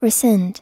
Rescind.